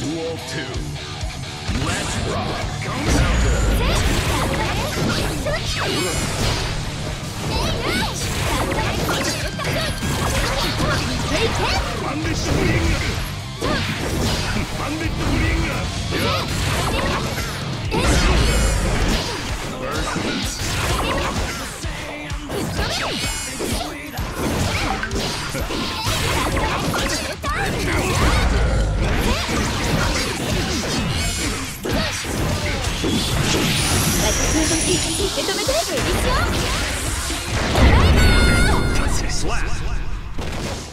Duel 2. Let's rock. Counter. バン受け止めて一応ドイバー